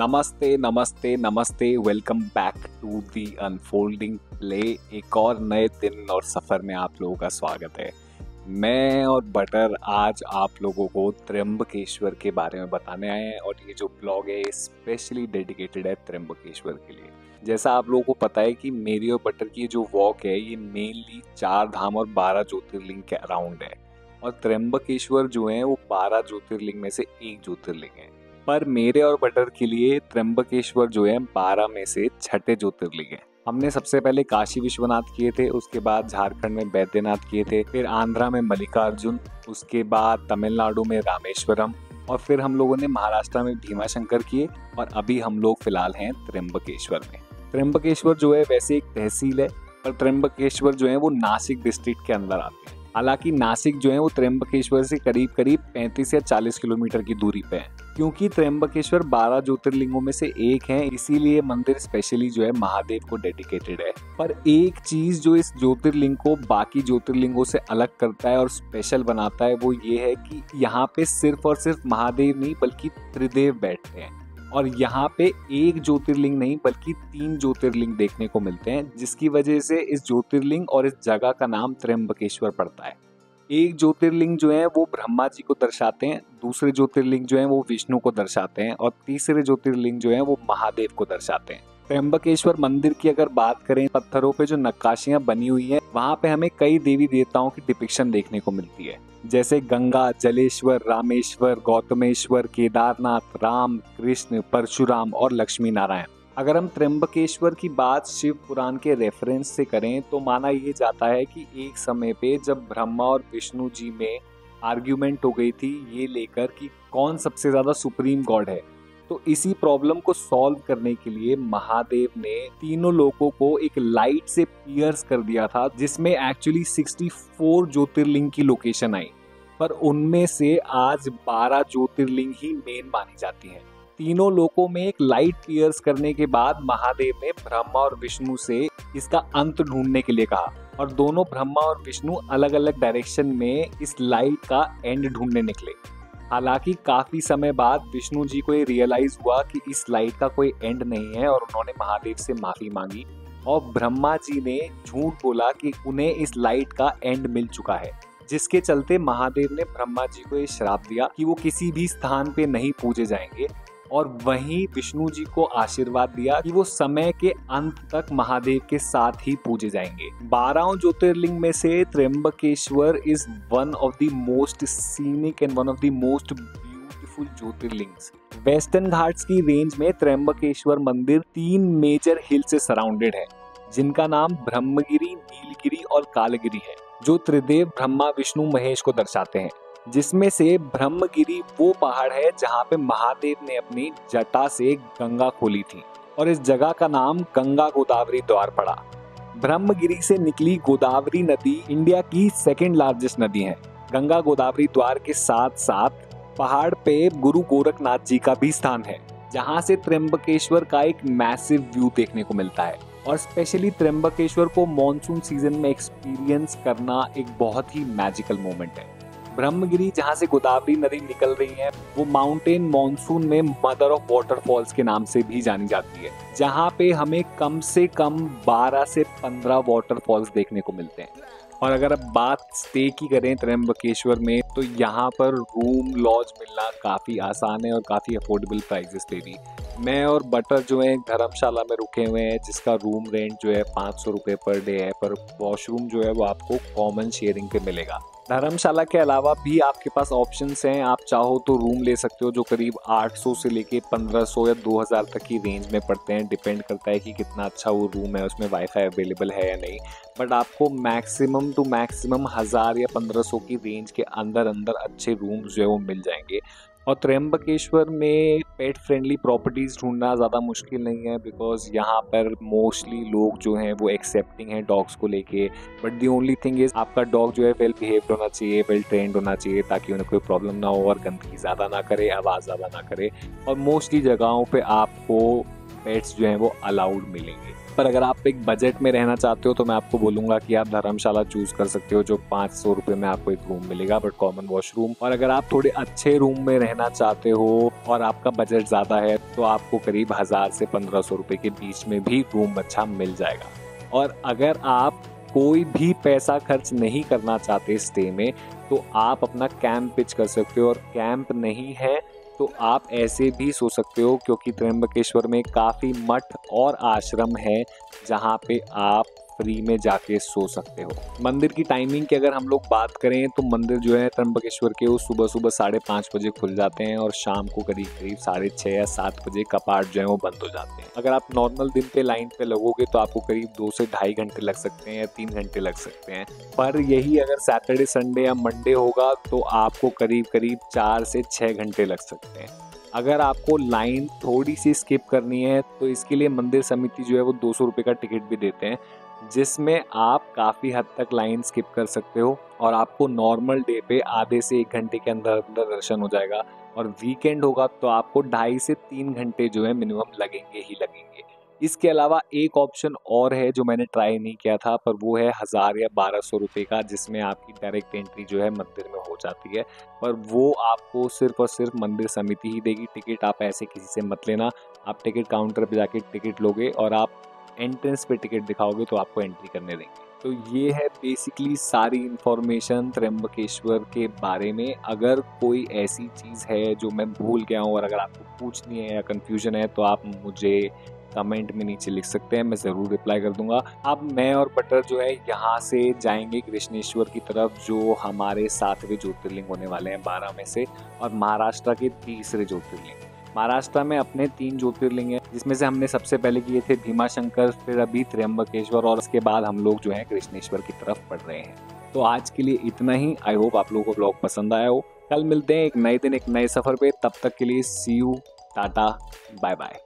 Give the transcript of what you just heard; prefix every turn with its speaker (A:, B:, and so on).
A: नमस्ते नमस्ते नमस्ते welcome back to the unfolding play एक और नए दिन और सफ़र में आप लोगों का स्वागत है। मैं और बटर आज आप लोगों को त्र्यंबकेश्वर के बारे में बताने आए हैं और ये जो ब्लॉग है स्पेशली डेडिकेटेड है त्र्यंबकेश्वर के लिए। जैसा आप लोगों को पता है कि मेरी और बटर की जो वॉक है, ये मेनली चार धाम और बारह ज्योतिर्लिंग के अराउंड है। और त्र्यंबकेश्वर जो है, वो बारह ज्योतिर्लिंग में से एक ज्योतिर्लिंग है। पर मेरे और बटर के लिए त्र्यंबकेश्वर जो है बारह में से छठे ज्योतिर्लिंग है। हमने सबसे पहले काशी विश्वनाथ किए थे, उसके बाद झारखंड में बैद्यनाथ किए थे, फिर आंध्रा में मल्लिकार्जुन, उसके बाद तमिलनाडु में रामेश्वरम, और फिर हम लोगों ने महाराष्ट्र में भीमा शंकर किए, और अभी हम लोग फ़िलहाल हैं त्र्यंबकेश्वर में। त्र्यंबकेश्वर जो है वैसे एक तहसील है, पर त्र्यंबकेश्वर जो है वो नासिक डिस्ट्रिक्ट के अंदर आते हैं। हालाँकि नासिक जो है वो त्र्यंबकेश्वर से करीब करीब 35 या 40 किलोमीटर की दूरी पे है। क्योंकि त्र्यंबकेश्वर 12 ज्योतिर्लिंगों में से एक है, इसीलिए मंदिर स्पेशली जो है महादेव को डेडिकेटेड है। पर एक चीज़ जो इस ज्योतिर्लिंग को बाकी ज्योतिर्लिंगों से अलग करता है और स्पेशल बनाता है, वो ये है कि यहाँ पे सिर्फ़ और सिर्फ़ महादेव नहीं, बल्कि त्रिदेव बैठते हैं। और यहाँ पे एक ज्योतिर्लिंग नहीं, बल्कि तीन ज्योतिर्लिंग देखने को मिलते हैं, जिसकी वजह से इस ज्योतिर्लिंग और इस जगह का नाम त्र्यंबकेश्वर पड़ता है। एक ज्योतिर्लिंग जो है वो ब्रह्मा जी को दर्शाते हैं, दूसरे ज्योतिर्लिंग जो है वो विष्णु को दर्शाते हैं और तीसरे ज्योतिर्लिंग जो है वो महादेव को दर्शाते हैं। त्र्यंबकेश्वर मंदिर की अगर बात करें, पत्थरों पे जो नक्काशियाँ बनी हुई हैं, वहाँ पे हमें कई देवी देवताओं की डिपिक्शन देखने को मिलती है। जैसे गंगा, जलेश्वर, रामेश्वर, गौतमेश्वर, केदारनाथ, राम, कृष्ण, परशुराम और लक्ष्मी नारायण अगर हम त्र्यंबकेश्वर की बात शिव पुराण के रेफरेंस से करें तो माना यह जाता है कि एक समय पे जब ब्रह्मा और विष्णु जी में आर्ग्यूमेंट हो गई थी, ये लेकर कि कौन सबसे ज़्यादा सुप्रीम गॉड है। तो इसी प्रॉब्लम को सॉल्व करने के लिए महादेव ने तीनों लोगों को एक लाइट से पियर्स कर दिया था, जिसमें एक्चुअली 64 ज्योतिर्लिंग की लोकेशन आई। पर उनमें से आज 12 ज्योतिर्लिंग ही मेन मानी जाती हैं। तीनों लोकों में एक लाइट पियर्स करने के बाद महादेव ने ब्रह्मा और विष्णु से इसका अंत ढूँढने के लिए कहा। और दोनों ब्रह्मा और विष्णु अलग अलग डायरेक्शन में इस लाइट का एंड ढूँढने निकले। हालाँकि काफ़ी समय बाद विष्णु जी को ये रियलाइज़ हुआ कि इस लाइट का कोई एंड नहीं है और उन्होंने महादेव से माफ़ी मांगी और ब्रह्मा जी ने झूठ बोला कि उन्हें इस लाइट का एंड मिल चुका है, जिसके चलते महादेव ने ब्रह्मा जी को ये श्राप दिया कि वो किसी भी स्थान पे नहीं पूजे जाएँगे। और वहीं विष्णु जी को आशीर्वाद दिया कि वो समय के अंत तक महादेव के साथ ही पूजे जाएँगे। बारह ज्योतिर्लिंग में से Trimbakeshwar is one of the most scenic and one of the most beautiful jyotirlingas. Western Ghats की रेंज में त्र्यंबकेश्वर मंदिर तीन मेजर हिल से सराउंडेड है, जिनका नाम ब्रह्मगिरी, नीलगिरी और कालगिरी है, जो त्रिदेव ब्रह्मा, विष्णु, महेश को दर्शाते हैं। जिसमें से ब्रह्मगिरी वो पहाड़ है जहाँ पे महादेव ने अपनी जटा से गंगा खोली थी और इस जगह का नाम गंगा गोदावरी द्वार पड़ा। ब्रह्मगिरी से निकली गोदावरी नदी इंडिया की सेकेंड लार्जेस्ट नदी है। गंगा गोदावरी द्वार के साथ साथ पहाड़ पे गुरु गोरखनाथ जी का भी स्थान है, जहाँ से त्र्यंबकेश्वर का एक मैसिव व्यू देखने को मिलता है। और स्पेशली त्र्यंबकेश्वर को मॉनसून सीज़न में एक्सपीरियंस करना एक बहुत ही मैजिकल मोमेंट है। ब्रह्मगिरी जहाँ से गोदावरी नदी निकल रही है, वो माउंटेन मॉनसून में मदर ऑफ़ वाटरफॉल्स के नाम से भी जानी जाती है, जहाँ पे हमें कम से कम 12 से 15 वाटरफॉल्स देखने को मिलते हैं। और अगर अब बात स्टे की करें त्र्यंबकेश्वर में तो यहाँ पर रूम लॉज मिलना काफ़ी आसान है और काफ़ी अफोर्डेबल प्राइजेस पे भी। मैं और बटर जो है, धर्मशाला में रुके हुए हैं, जिसका रूम रेंट जो है पाँच सौ पर डे है, पर वॉशरूम जो है वो आपको कॉमन शेयरिंग पे मिलेगा। धर्मशाला के अलावा भी आपके पास ऑप्शंस हैं। आप चाहो तो रूम ले सकते हो जो करीब 800 से लेके 1500 या 2000 तक की रेंज में पड़ते हैं। डिपेंड करता है कि कितना अच्छा वो रूम है, उसमें वाईफाई अवेलेबल है या नहीं। बट आपको मैक्सिमम टू मैक्सिमम हज़ार या 1500 की रेंज के अंदर अंदर अच्छे रूम जो है वो मिल जाएँगे। और त्र्यंबकेश्वर में पेट फ्रेंडली प्रॉपर्टीज़ ढूंढना ज़्यादा मुश्किल नहीं है बिकॉज़ यहाँ पर मोस्टली लोग जो हैं वो एक्सेप्टिंग हैं डॉग्स को लेके। But the only thing is आपका डॉग जो है वेल बिहेव्ड होना चाहिए वेल ट्रेंड होना चाहिए ताकि उन्हें कोई प्रॉब्लम ना हो और गंदगी ज़्यादा ना करे, आवाज़ ज़्यादा ना करे। और मोस्टली जगहों पर आपको पेट्स जो हैं वो अलाउड मिलेंगे। पर अगर आप एक बजट में रहना चाहते हो तो मैं आपको बोलूँगा कि आप धर्मशाला चूज़ कर सकते हो, जो पाँच सौ रुपये में आपको एक रूम मिलेगा बट कॉमन वॉशरूम और अगर आप थोड़े अच्छे रूम में रहना चाहते हो और आपका बजट ज़्यादा है तो आपको करीब हज़ार से पंद्रह सौ रुपये के बीच में भी रूम अच्छा मिल जाएगा। और अगर आप कोई भी पैसा खर्च नहीं करना चाहते स्टे में तो आप अपना कैंप पिच कर सकते हो। और कैंप नहीं है तो आप ऐसे भी सो सकते हो क्योंकि त्र्यंबकेश्वर में काफ़ी मठ और आश्रम है जहाँ पे आप फ्री में जाके सो सकते हो। मंदिर की टाइमिंग की अगर हम लोग बात करें तो मंदिर जो है त्र्यंबकेश्वर के वो सुबह सुबह साढ़े पाँच बजे खुल जाते हैं और शाम को करीब करीब साढ़े छः या सात बजे कपाट जो है वो बंद हो जाते हैं। अगर आप नॉर्मल दिन पे लाइन पे लगोगे तो आपको करीब दो से ढाई घंटे लग सकते हैं या तीन घंटे लग सकते हैं। पर यही अगर सैटरडे संडे या मंडे होगा तो आपको करीब करीब चार से छः घंटे लग सकते हैं। अगर आपको लाइन थोड़ी सी स्किप करनी है तो इसके लिए मंदिर समिति जो है वो दो सौ रुपये का टिकट भी देते हैं। जिसमें आप काफ़ी हद तक लाइन स्किप कर सकते हो और आपको नॉर्मल डे पे आधे से एक घंटे के अंदर अंदर दर्शन हो जाएगा। और वीकेंड होगा तो आपको ढाई से तीन घंटे जो है मिनिमम लगेंगे ही लगेंगे। इसके अलावा एक ऑप्शन और है जो मैंने ट्राई नहीं किया था, पर वो है हज़ार या बारह सौ रुपये का, जिसमें आपकी डायरेक्ट एंट्री जो है मंदिर में हो जाती है। पर वो आपको सिर्फ़ और सिर्फ़ मंदिर समिति ही देगी। टिकट आप ऐसे किसी से मत लेना। आप टिकट काउंटर पर जाके टिकट लोगे और आप एंट्रेंस पे टिकट दिखाओगे तो आपको एंट्री करने देंगे। तो ये है बेसिकली सारी इन्फॉर्मेशन त्र्यंबकेश्वर के बारे में। अगर कोई ऐसी चीज़ है जो मैं भूल गया हूँ और अगर आपको पूछनी है या कन्फ्यूज़न है तो आप मुझे कमेंट में नीचे लिख सकते हैं, मैं ज़रूर रिप्लाई कर दूँगा। अब मैं और बटर जो है, यहाँ से जाएँगे कृष्णेश्वर की तरफ़, जो हमारे सातवें ज्योतिर्लिंग होने वाले हैं, बारह में से, और महाराष्ट्र के तीसरे ज्योतिर्लिंग। महाराष्ट्र में अपने तीन ज्योतिर्लिंग है, जिसमें से हमने सबसे पहले किए थे भीमा शंकर फिर अभी त्र्यंबकेश्वर, और उसके बाद हम लोग जो है कृष्णेश्वर की तरफ़ पढ़ रहे हैं। तो आज के लिए इतना ही। आई होप आप लोगों को ब्लॉग पसंद आया हो। कल मिलते हैं एक नए दिन, एक नए सफ़र पे। तब तक के लिए see you tata bye bye